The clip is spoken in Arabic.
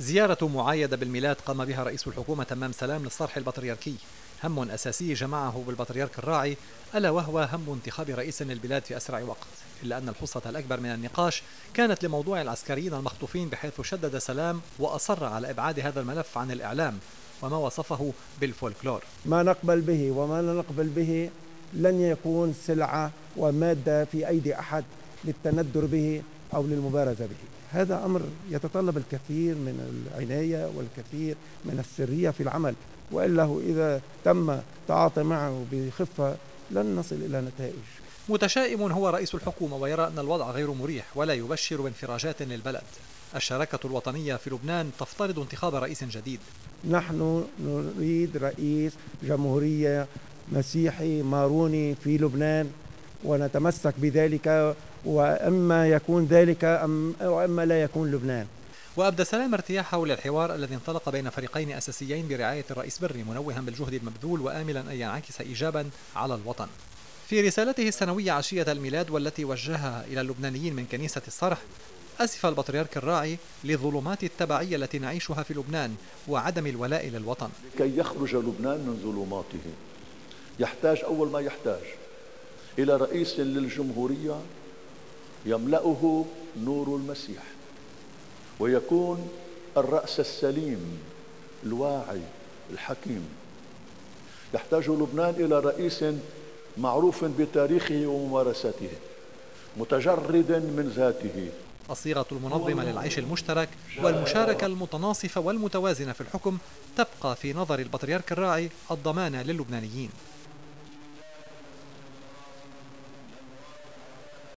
زيارة معايدة بالميلاد قام بها رئيس الحكومة تمام سلام للصرح البطريركي. هم أساسي جمعه بالبطريرك الراعي ألا وهو هم انتخاب رئيس للبلاد في أسرع وقت. إلا أن الحصة الأكبر من النقاش كانت لموضوع العسكريين المخطوفين بحيث شدد سلام وأصر على إبعاد هذا الملف عن الإعلام وما وصفه بالفولكلور. ما نقبل به وما لا نقبل به لن يكون سلعة ومادة في أيدي أحد للتندر به أو للمبارزة به. هذا أمر يتطلب الكثير من العناية والكثير من السرية في العمل وإلا إذا تم تعاطي معه بخفة لن نصل إلى نتائج. متشائم هو رئيس الحكومة ويرى أن الوضع غير مريح ولا يبشر بانفراجات للبلد. الشراكة الوطنية في لبنان تفترض انتخاب رئيس جديد. نحن نريد رئيس جمهورية مسيحي ماروني في لبنان. ونتمسك بذلك وإما يكون ذلك أم وإما لا يكون لبنان. وأبدى سلام ارتياحه للحوار الذي انطلق بين فريقين أساسيين برعاية الرئيس بري منوها بالجهد المبذول وآملا أن ينعكس إيجابا على الوطن. في رسالته السنوية عشية الميلاد والتي وجهها إلى اللبنانيين من كنيسة الصرح أسف البطريرك الراعي لظلمات التبعية التي نعيشها في لبنان وعدم الولاء للوطن. كي يخرج لبنان من ظلماته يحتاج أول ما يحتاج. إلى رئيس للجمهورية يملأه نور المسيح ويكون الرأس السليم الواعي الحكيم. يحتاج لبنان إلى رئيس معروف بتاريخه وممارساته متجرد من ذاته. الصيغة المنظمة للعيش المشترك والمشاركة المتناصفة والمتوازنة في الحكم تبقى في نظر البطريرك الراعي الضمانة للبنانيين.